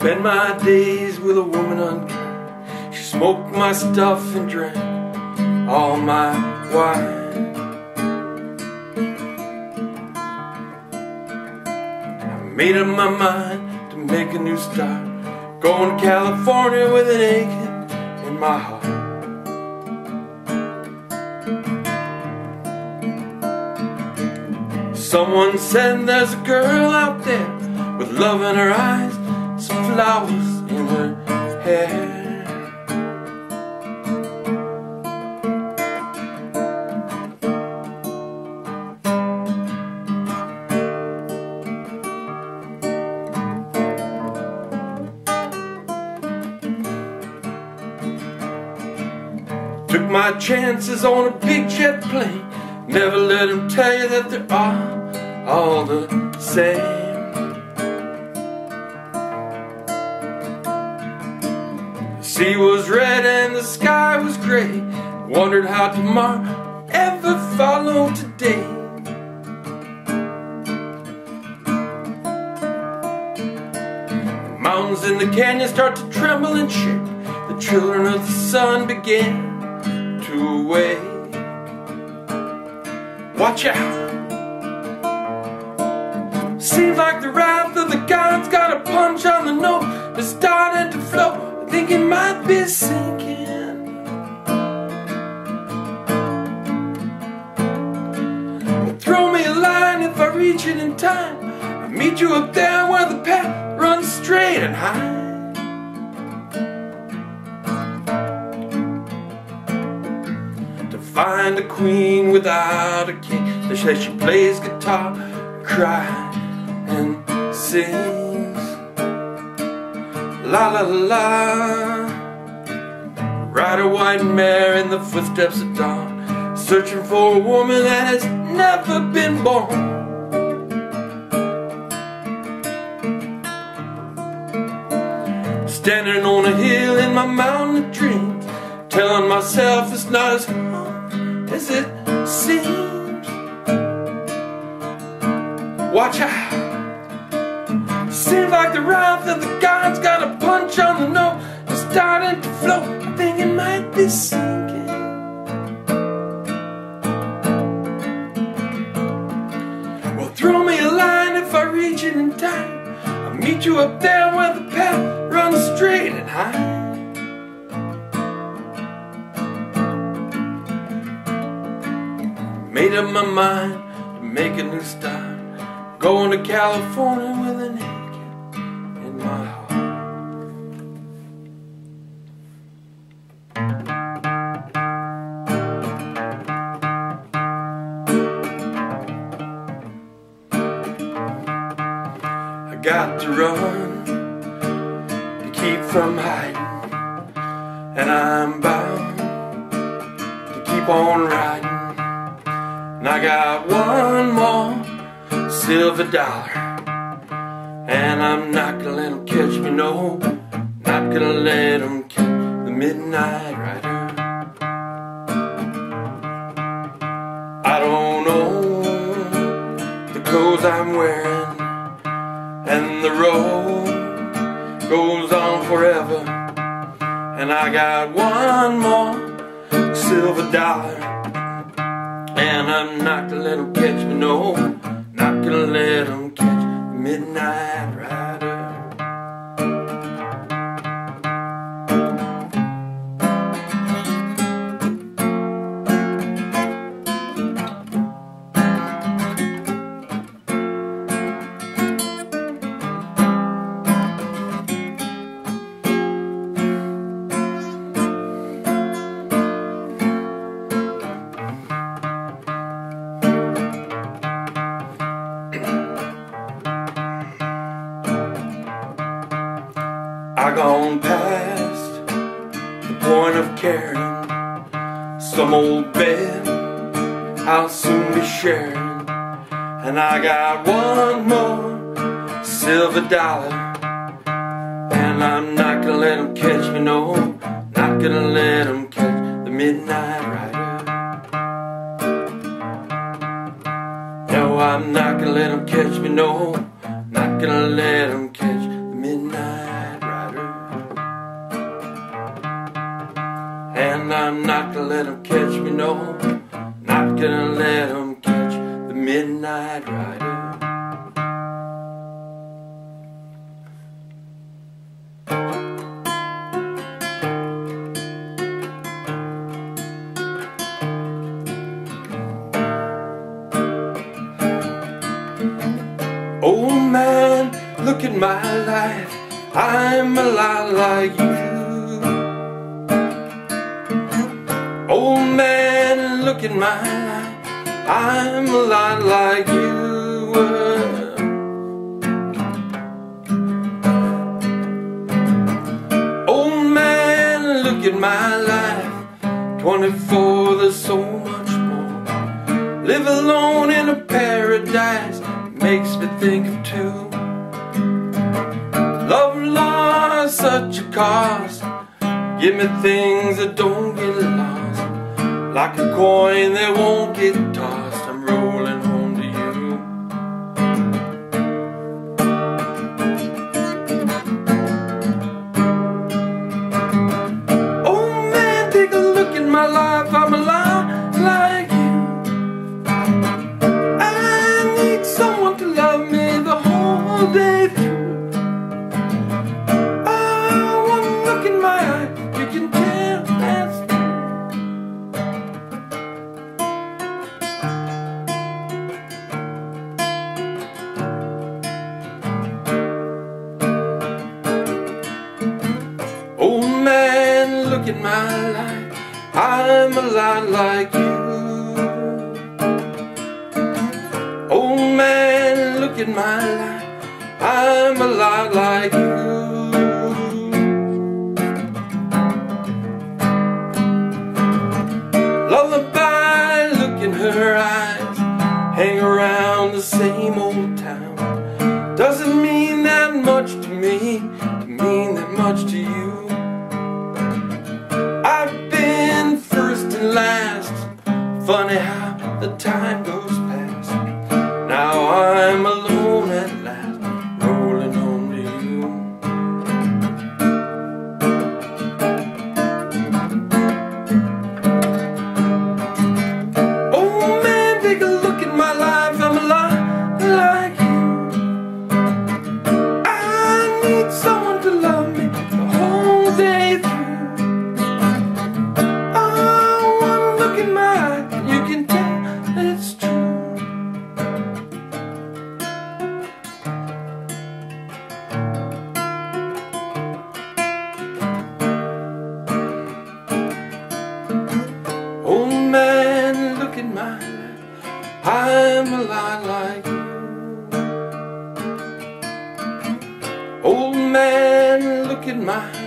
Spend my days with a woman unkind. She smoked my stuff and drank all my wine. I made up my mind to make a new start. Going to California with an aching in my heart. Someone said there's a girl out there with love in her eyes, some flowers in her hair. Took my chances on a big jet plane. Never let them tell you that they're all, all the same. Sea was red and the sky was gray. Wondered how tomorrow ever followed today. The mountains in the canyon start to tremble and shake. The children of the sun begin to awake. Watch out! Seems like the wrath of the gods got a punch on the nose. It's starting to flow. Think it might be sinking. Throw me a line if I reach it in time. I'll meet you up there where the path runs straight and high. To Find a queen without a king. They say she plays guitar, cries, and sings. La la la. Ride a white mare in the footsteps of dawn, searching for a woman that has never been born. Standing on a hill in my mountain dreams, telling myself it's not as hard as it seems. Watch out. Seems like the wrath of the gods starting to float. I think it might be sinking. Well, throw me a line if I reach it in time. I'll meet you up there where the path runs straight and high. Made up my mind to make a new start. Going to California with an ache in my heart. To run to keep from hiding, and I'm bound to keep on riding. And I got one more silver dollar, and I'm not gonna let 'em catch me, no, not gonna let 'em catch the midnight rider. I don't know the clothes I'm wearing, and the road goes on forever. And I got one more silver dollar, and I'm not gonna let 'em catch me, no, not gonna let 'em catch the midnight rider. Some old bed I'll soon be sharing. And I got one more silver dollar. And I'm not gonna let 'em catch me, no. Not gonna let 'em catch the midnight rider. No, I'm not gonna let 'em catch me, no. Not gonna let 'em I'm not gonna let them catch me, no. Not gonna let them catch the Midnight Rider. Old man, look at my life. I'm a lot like you. Old man, look at my life. I'm a lot like you were. Old man, look at my life. 24, there's so much more. Live alone in a paradise makes me think of two. Love lost such a cost. Give me things that don't get lost. Like a coin that won't get tossed. I'm a lot like you. Oh man, look at my life. I'm a lot like you. Funny how the time goes past. Now I'm alone Old man, look at my